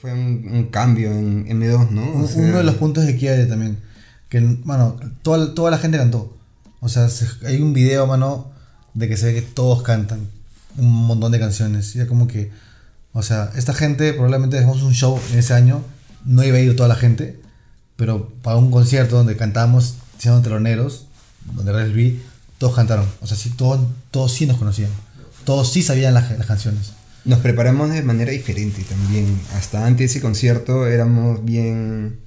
fue un, cambio en M2, ¿no? uno de los puntos de quiebre también. Que, mano, toda, toda la gente cantó. O sea, hay un video, mano, de que se ve que todos cantan un montón de canciones. Y como que, o sea, esta gente probablemente dejamos un show en ese año, no iba a ir toda la gente, pero para un concierto donde cantamos siendo teloneros, donde Res todos cantaron. O sea, sí, todos, todos sí nos conocían. Todos sí sabían las, las canciones. Nos preparamos de manera diferente también. Hasta antes de ese concierto éramos bien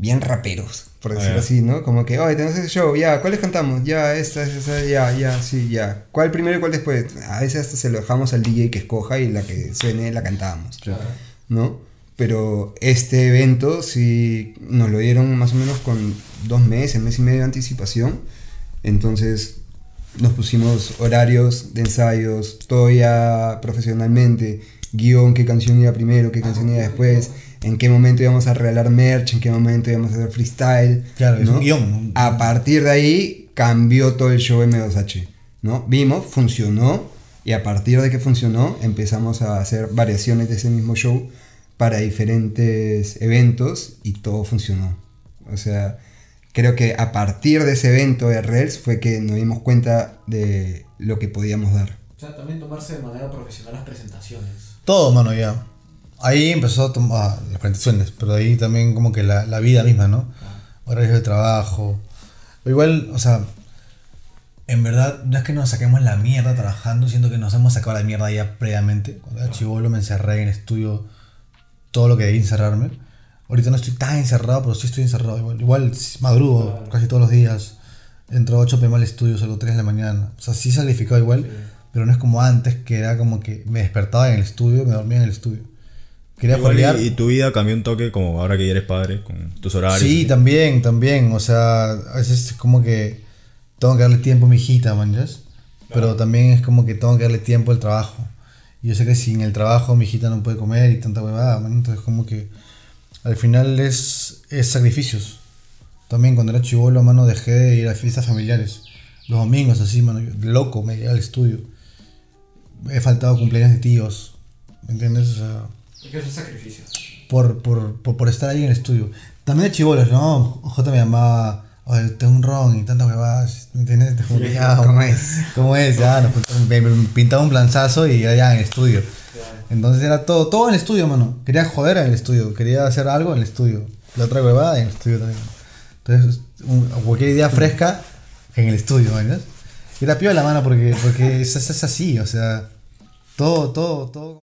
bien raperos, por decirlo ah, así, ¿no? Como que, oye, tenemos ese show, ya, ¿cuáles cantamos? Ya, esta, esta, ya, ya, sí, ya. ¿Cuál primero y cuál después? A veces hasta se lo dejamos al DJ que escoja y la que suene la cantamos, ¿no? Pero este evento sí nos lo dieron más o menos con dos meses, mes y medio de anticipación. Entonces nos pusimos horarios de ensayos, todo ya profesionalmente, guion, qué canción iba primero, qué canción iba después en qué momento íbamos a regalar merch, en qué momento íbamos a hacer freestyle. Claro, es un guion. A partir de ahí cambió todo el show M2H. ¿no? Vimos, funcionó, y a partir de que funcionó empezamos a hacer variaciones de ese mismo show para diferentes eventos y todo funcionó. O sea, creo que a partir de ese evento de Rels fue que nos dimos cuenta de lo que podíamos dar. O sea, también tomarse de manera profesional las presentaciones. Todo, mano, ya. Ahí empezó a tomar las presentaciones, pero ahí también como que la, la vida misma, ¿no? Horarios de trabajo. igual, o sea, en verdad no es que nos saquemos la mierda trabajando, siento que nos hemos sacado la mierda ya previamente. Cuando era chivolo me encerré en el estudio todo lo que debí encerrarme. Ahorita no estoy tan encerrado, pero sí estoy encerrado. Igual, igual madrugo casi todos los días. Entro 8 pm al estudio, salgo 3 de la mañana. O sea, sí sacrificado igual, pero no es como antes, que era como que me despertaba en el estudio, me dormía en el estudio. Quería y, tu vida cambió un toque como ahora que ya eres padre, con tus horarios. Sí, también, también. O sea, a veces es como que tengo que darle tiempo a mi hijita, manjas. Pero también es como que tengo que darle tiempo al trabajo. Y yo sé que sin el trabajo mi hijita no puede comer y tanta huevada, man. Entonces como que al final es, es sacrificios. También cuando era chivolo, mano, dejé de ir a fiestas familiares. Los domingos así, mano, loco, me iba al estudio. He faltado cumpleaños de tíos. ¿Me entiendes? O sea, ¿Qué es un sacrificio? Por, por, por, por, estar ahí en el estudio. También de chivolos, ¿no? J me llamaba, oye, tengo un ron y tantas huevadas, ¿me entiendes? ¿Cómo es? ¿Cómo es? Ya, nos me, pintaba un planzazo y ya, ya en el estudio. Entonces era todo, todo en el estudio, mano. Quería joder en el estudio, quería hacer algo en el estudio. La otra huevada en el estudio también. Entonces, cualquier idea fresca en el estudio, ¿verdad? Y la mano porque, porque es, es así, o sea, todo, todo, todo.